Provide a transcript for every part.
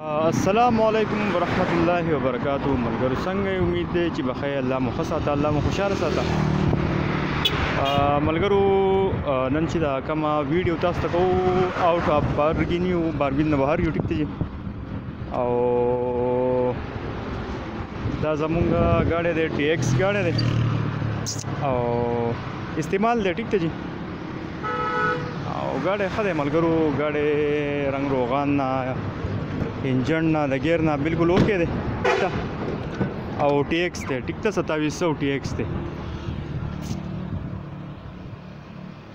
السلام علیکم ورحمت الله وبرکاتو ملګرو څنګه امید دی چې بخیر الله مو ښه ساته الله مو خوشاله ساته ملګرو نن چې دا کومه ویډیو تاسو ته کوو آوټ اف بارګین یو بارګین نه بهر یوټیوب ته او دا زمونږ ګاډی دی ټي ایکس ګاډی دی او استعمال دی ټیک ته جی او ګاډی ښه دی ملګرو ګاډی رنګ روغان نه انجن نه د ګیر نه بالکل اوکې دی او ټي ایکس دی ټیک ته 2700 ټي ایکس دی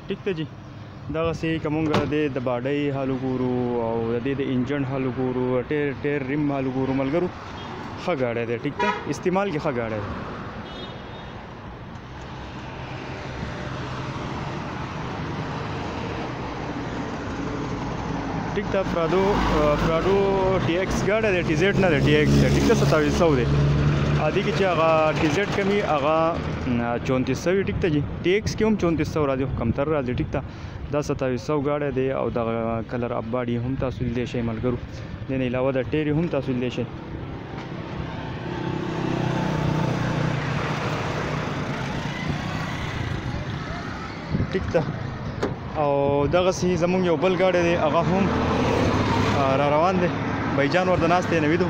ټیک ته جی دغه سي کومګه د د باډۍ حال ګورو او د دې د انجن حال ګورو ټیر ټیر ریم حال ګورو ملګرو ښه گاډی دی ټیک ته استعمال کې ښه گاډی دی ټیک دا پرادو پرادو ټي ایکس ګاډه دی ټي زیډ نه دی ټي ایکس دی ټیک دا 2700 دی ادي کې چې هغه ټي زیډ کمی هغه 3400 ټیک ته جی ټي ایکس کې هم 3400 راځي کم تر راځي ټیک تا دا 2700 ګاډه دی او دا کلر اب باډي هم تاسو لیدې شي ملګرو دین علاوه دا ټيري هم تاسو لیدې شي ټیک ده او دغه سي زمونږ یو بل ګاډی دی هغه هم را روان دی بایجان ورته ناست دی نویدو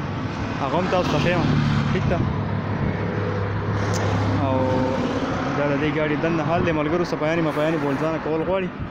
هغه هم تاسو ته ښیم ټیک ده او دا د دې ګاډي دننه حال دی ملګرو سپیانې مپیانې بولځانه کول غواړي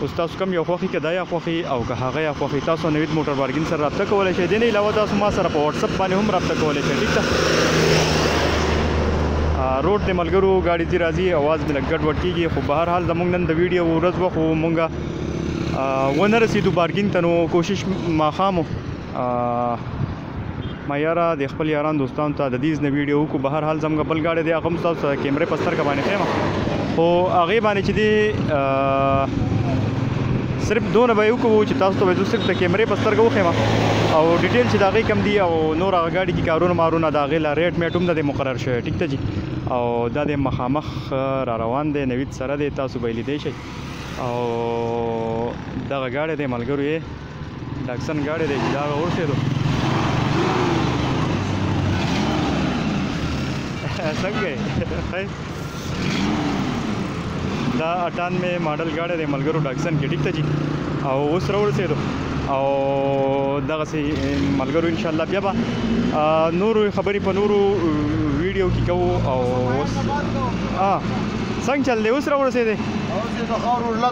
خو ستاسو کوم یو خوښي که دا یا خوښي او که هغه یا خوښي تاسو نوید موټر بارګین سره رابطه کولای شئ دې نه علاوه تاسو ما سره په واتس اپ باندې هم رابطه کولای شئ ټیک ده روډ د ملګرو ګاډي دي راځي اواز مې لږ ګډوډ کیږي خو به هر حال زمونږ نن د ویډیو ورځ وه خو مونږه ونه رسیدو بارګینګ ته نو کوشش ماښام مياره د خپل ياران دوستان ته د دې نه ویډیو وکړو بهر حال زموږ بل گاډي دی هغه هم تاسو ته کیمرې په سترګه باندې ښیم خو هغه باندې چې دی صرف دونه به یو کوو چې تاسو ته وځو صرف د کیمرې په سترګه وخیم او ډیټیل چې دا غي کم دی او نور هغه گاډي کې کارونه مارونه دا غي لا ریټ میټ هم د مقرر شوی ټیک ته جی او دا د مخامخ را روان دی نوید سره دی تاسو به لیدئ شئ او دغه گاډي د ملګرو یې ډاکسن ګاډی دی چې دا هغه ورسېدو څنګه یې دا اټان مې ماډل ګاډی دی ملګرو ډاکسن کې ټیک ته جي او اوس راورسېدو او دغسې ملګرو ان شاء الله بیا به نورو خبرې په نورو ویډیو کې کوو او اوس څنګه چل دی اوس راورسېدې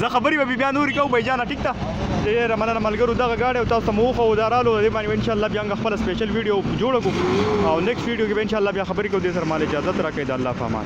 زه خبرې به بیا نورې کوو بای جانه ټیک ده ډېره مننه ملګرو دغه ګاډی او تاسو ته مو وښوو دا رالو دې باندې به انشاءالله بیا موږ خپله سپیشل ویډیو جوړه کړو او نیکسټ ویډیو کې به انشاءالله بیا خبرې کوو دې سره مال اجازت راکړئ د الله په امان